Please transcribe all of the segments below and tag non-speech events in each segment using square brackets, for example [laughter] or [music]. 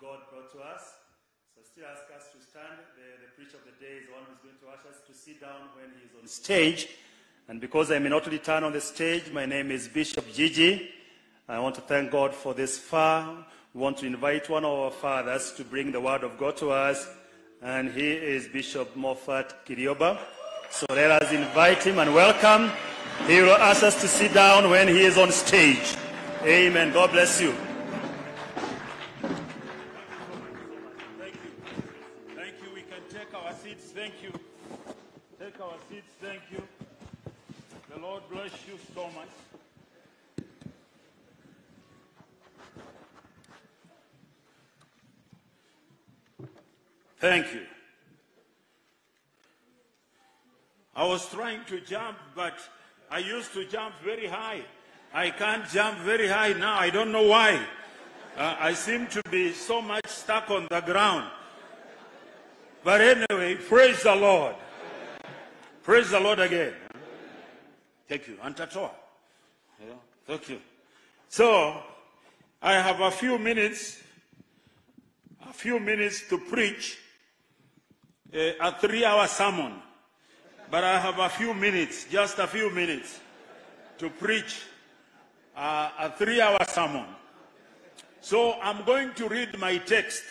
God brought to us. So still ask us to stand. The, the preacher of the day is the one who's going to ask us to sit down when he's on stage. And because I may not return on the stage, my name is Bishop Gigi. I want to thank God for this far. We want to invite one of our fathers to bring the word of God to us. And he is Bishop Moffat Kirioba. So let us invite him and welcome. He will ask us to sit down when he is on stage. Amen. God bless you. Thank you. Take our seats. Thank you. The Lord bless you so much. Thank you. I was trying to jump, but I used to jump very high. I can't jump very high now. I don't know why. Uh, I seem to be so much stuck on the ground. But anyway, praise the Lord. Praise the Lord again. Thank you. Thank you. So, I have a few minutes, a few minutes to preach uh, a three-hour sermon. But I have a few minutes, just a few minutes, to preach uh, a three-hour sermon. So I'm going to read my text,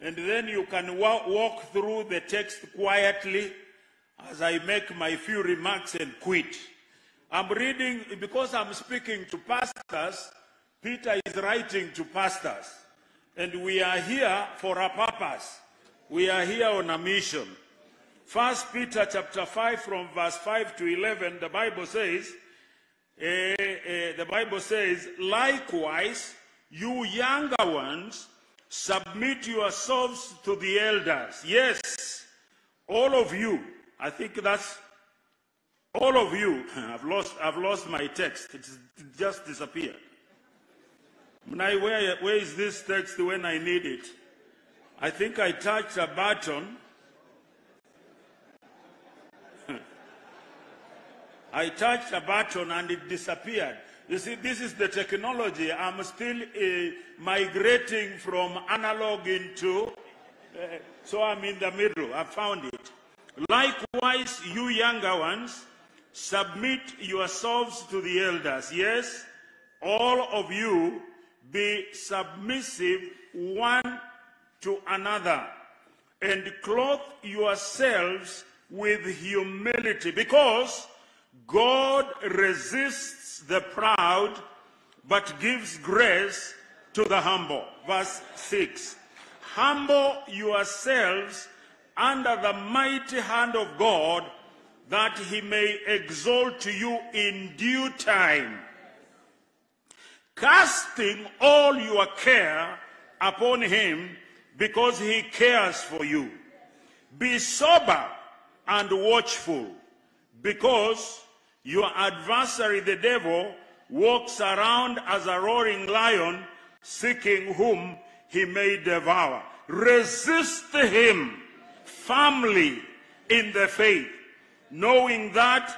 and then you can wa- walk through the text quietly as I make my few remarks and quit. I'm reading, because I'm speaking to pastors, Peter is writing to pastors, and we are here for a purpose. We are here on a mission. First Peter chapter 5 from verse 5 to 11, the Bible says, eh, eh, the Bible says, likewise, you younger ones, submit yourselves to the elders. Yes, all of you. I think that's all of you. [laughs] I've lost, I've lost my text. It's, it just disappeared. Where, where is this text when I need it? I think I touched a button. [laughs] I touched a button and it disappeared. You see, this is the technology. I'm still uh, migrating from analog into, uh, so I'm in the middle. I found it. Likewise, you younger ones, submit yourselves to the elders. Yes, all of you be submissive one to another and clothe yourselves with humility because God resists the proud but gives grace to the humble. Verse 6 Humble yourselves under the mighty hand of God that he may exalt you in due time, casting all your care upon him because he cares for you. Be sober and watchful because your adversary, the devil, walks around as a roaring lion, seeking whom he may devour. Resist him firmly in the faith, knowing that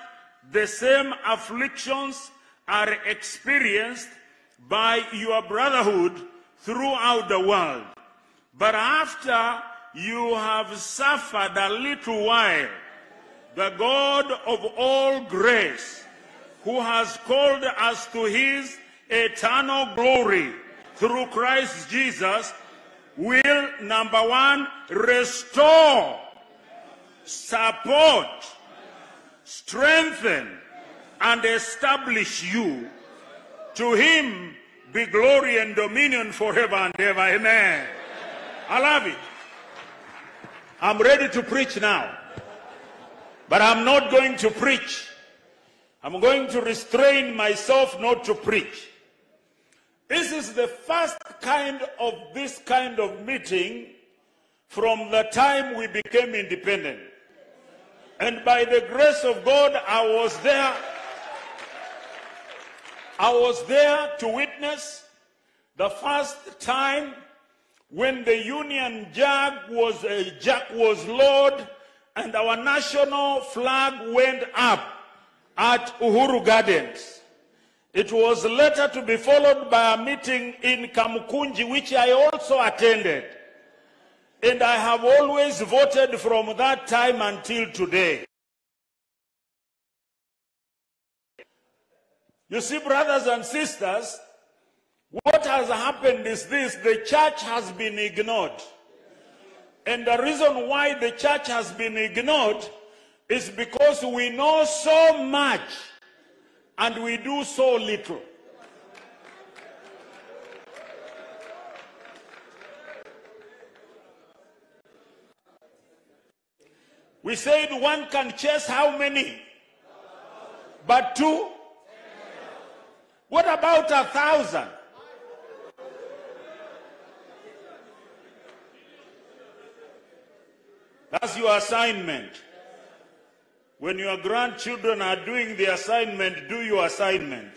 the same afflictions are experienced by your brotherhood throughout the world. But after you have suffered a little while, the God of all grace, who has called us to his eternal glory through Christ Jesus, will, number one, restore, support, strengthen, and establish you. To him be glory and dominion forever and ever. Amen. I love it. I'm ready to preach now. But I'm not going to preach. I'm going to restrain myself not to preach. This is the first kind of this kind of meeting from the time we became independent. And by the grace of God, I was there. I was there to witness the first time when the Union Jack was uh, Jack was lowered and our national flag went up at Uhuru Gardens. It was later to be followed by a meeting in Kamukunji, which I also attended. And I have always voted from that time until today. You see, brothers and sisters, what has happened is this the church has been ignored. And the reason why the church has been ignored is because we know so much and we do so little. We said one can chase how many? But two? What about a thousand? That's your assignment. When your grandchildren are doing the assignment, do your assignment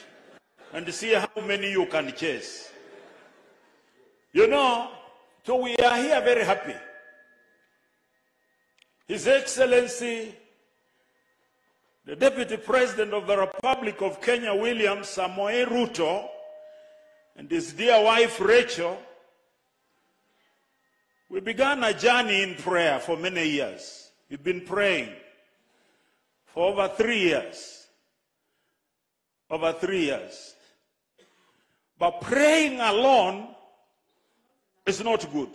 and see how many you can chase. You know, so we are here very happy. His Excellency, the Deputy President of the Republic of Kenya, William Samoei Ruto, and his dear wife Rachel, we began a journey in prayer for many years. We've been praying for over three years. Over three years. But praying alone is not good.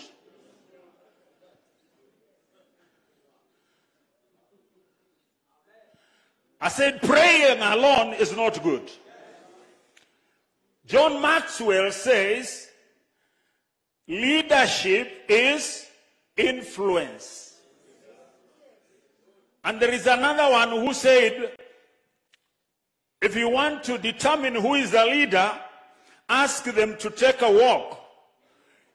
I said praying alone is not good. John Maxwell says leadership is influence. And there is another one who said if you want to determine who is the leader, ask them to take a walk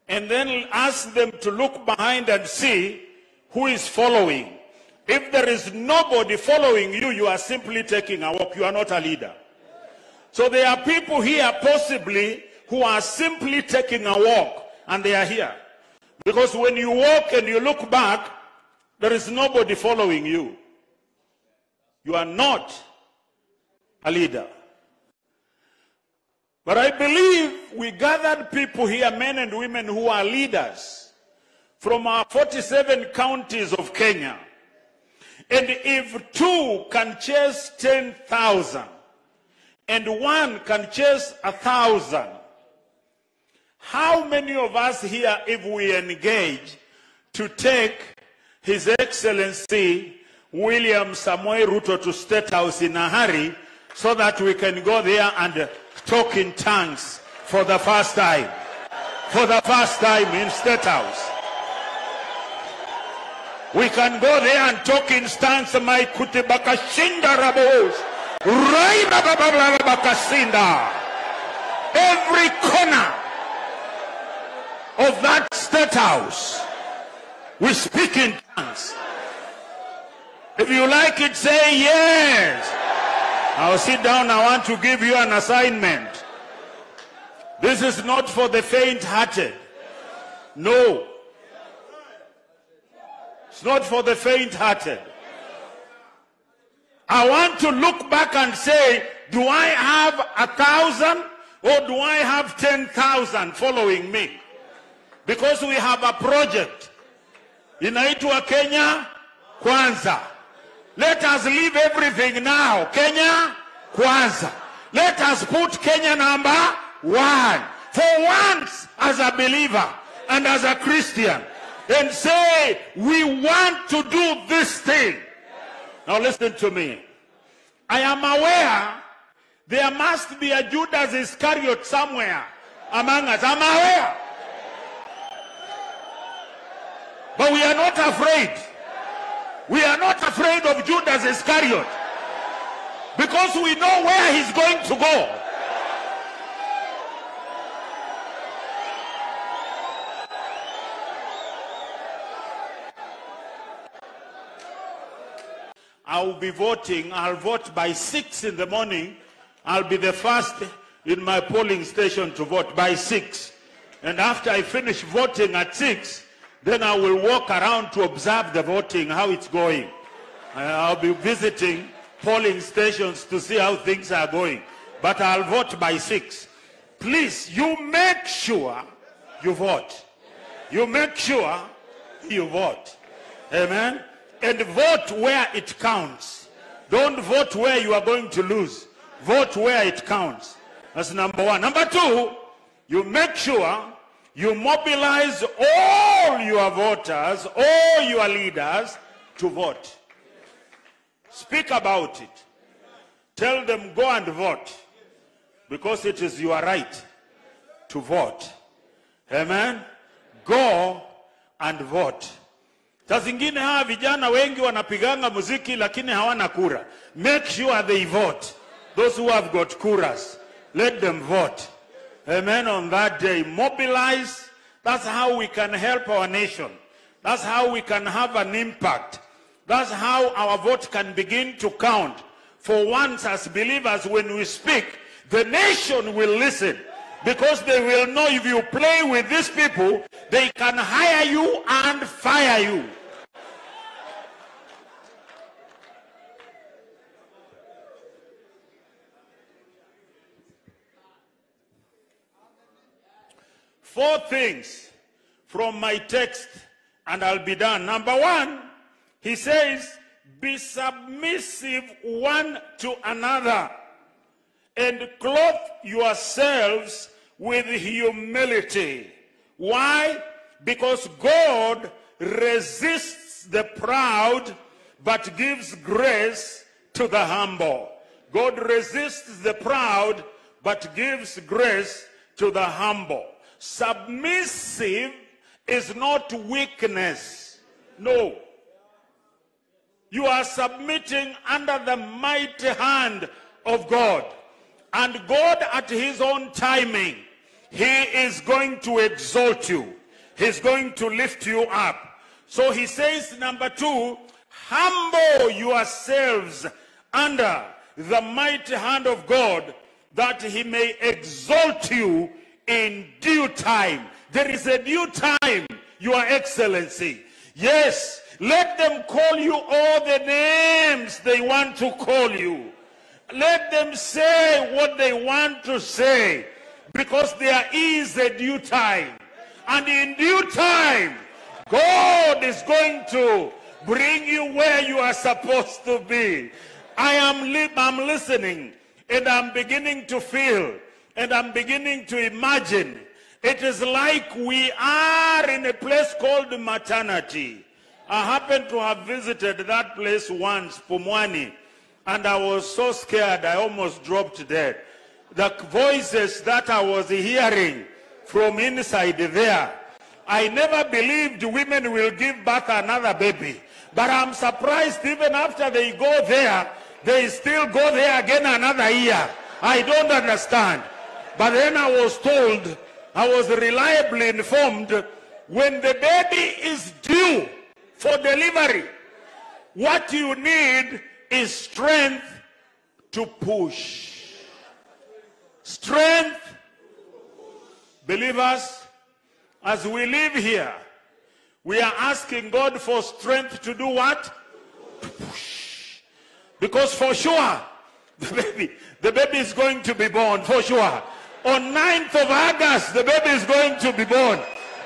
and then ask them to look behind and see who is following. If there is nobody following you, you are simply taking a walk. You are not a leader. So there are people here possibly who are simply taking a walk and they are here. Because when you walk and you look back, there is nobody following you. You are not a leader. But I believe we gathered people here, men and women who are leaders from our 47 counties of Kenya. And if two can chase 10,000 and one can chase a thousand, how many of us here, if we engage to take His Excellency William Samoei Ruto to State House in a hurry so that we can go there and talk in tongues for the first time? For the first time in State House. We can go there and talk in tongues. My kutibakashinda rabos. Raibabababakasinda. Every corner of that state house, we speak in tongues. If you like it, say yes. I'll sit down. I want to give you an assignment. This is not for the faint hearted. No. It's not for the faint hearted. I want to look back and say, do I have a thousand or do I have ten thousand following me? Because we have a project. Inaitwa Kenya Kwanza. Let us leave everything now. Kenya Kwanza. Let us put Kenya number one. For once, as a believer and as a Christian, and say, we want to do this thing. Now listen to me. I am aware there must be a Judas Iscariot somewhere among us. I'm aware. But we are not afraid. We are not afraid of Judas Iscariot. Because we know where he's going to go. I'll be voting. I'll vote by six in the morning. I'll be the first in my polling station to vote by six. And after I finish voting at six, then I will walk around to observe the voting, how it's going. I'll be visiting polling stations to see how things are going. but I'll vote by six. Please, you make sure you vote. You make sure you vote. Amen. And vote where it counts. Don't vote where you are going to lose. Vote where it counts. That's number one. Number two, you make sure you mobilize all your voters, all your leaders to vote. Speak about it. Tell them go and vote because it is your right to vote. Amen. Go and vote. Saa zingine hawa vijana wengi wanapiganga muziki lakini hawana kura. Make sure they vote. Those who have got kuras, let them vote. Amen. On that day, mobilize. That's how we can help our nation. That's how we can have an impact. That's how our vote can begin to count. For once, as believers, when we speak, the nation will listen. Because they will know if you play with these people, they can hire you and fire you. Four things from my text, and I'll be done. Number one, he says, Be submissive one to another and clothe yourselves with humility. Why? Because God resists the proud but gives grace to the humble. God resists the proud but gives grace to the humble. Submissive is not weakness. No. You are submitting under the mighty hand of God. And God, at His own timing, He is going to exalt you. He's going to lift you up. So He says, number two, humble yourselves under the mighty hand of God that He may exalt you in due time. There is a due time, Your Excellency. Yes, let them call you all the names they want to call you. Let them say what they want to say because there is a due time. And in due time, God is going to bring you where you are supposed to be. I am li- I'm listening and I'm beginning to feel and I'm beginning to imagine. It is like we are in a place called maternity. I happened to have visited that place once, Pumwani, and I was so scared I almost dropped dead. The voices that I was hearing from inside there, I never believed women will give birth another baby. But I'm surprised even after they go there, they still go there again another year. I don't understand. But then I was told, I was reliably informed, when the baby is due for delivery, what you need is strength to push. Strength. Believers, as we live here, we are asking God for strength to do what? To push. Because for sure, [laughs] the baby, the baby is going to be born, for sure. On 9th of August, the baby is going to be born.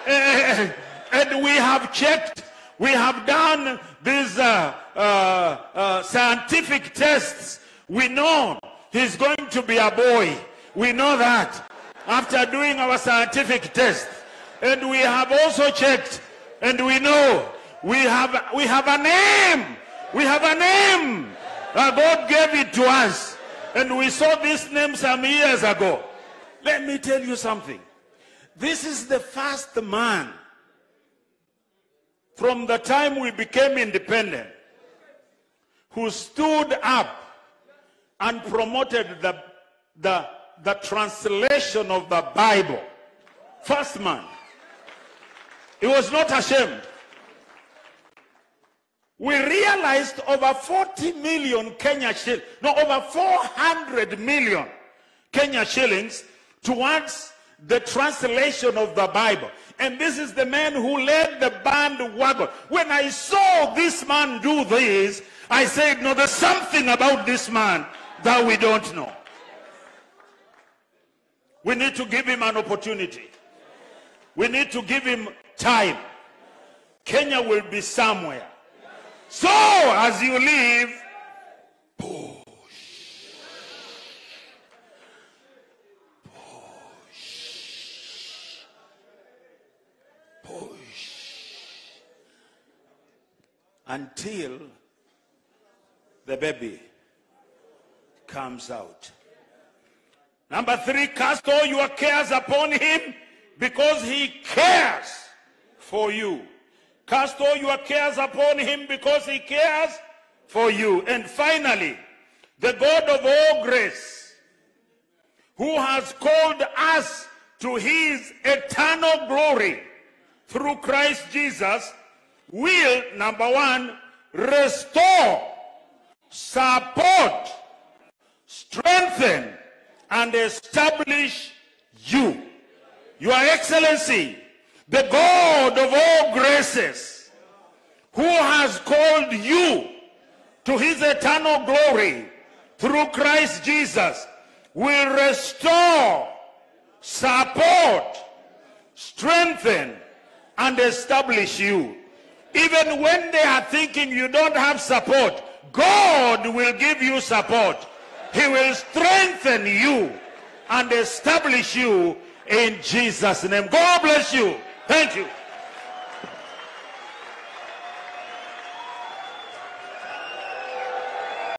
Eh, and we have checked, we have done these uh, uh, uh, scientific tests. We know he's going to be a boy. We know that after doing our scientific tests. And we have also checked and we know we have, we have a name. We have a name. Uh, God gave it to us. And we saw this name some years ago. Let me tell you something. This is the first man from the time we became independent who stood up and promoted the, the, the translation of the Bible. First man. He was not ashamed. We realized over 40 million Kenya shillings, no, over 400 million Kenya shillings towards the translation of the Bible. And this is the man who led the bandwagon. When I saw this man do this, I said, no, there's something about this man that we don't know. We need to give him an opportunity. We need to give him time. Kenya will be somewhere. So, as you leave, Until the baby comes out. Number three, cast all your cares upon him because he cares for you. Cast all your cares upon him because he cares for you. And finally, the God of all grace, who has called us to his eternal glory through Christ Jesus, will, number one, restore, support, strengthen, and establish you. Your Excellency, the God of all graces, who has called you to his eternal glory through Christ Jesus, will restore, support, strengthen, and establish you. Even when they are thinking you don't have support, God will give you support. He will strengthen you and establish you in Jesus' name. God bless you. Thank you.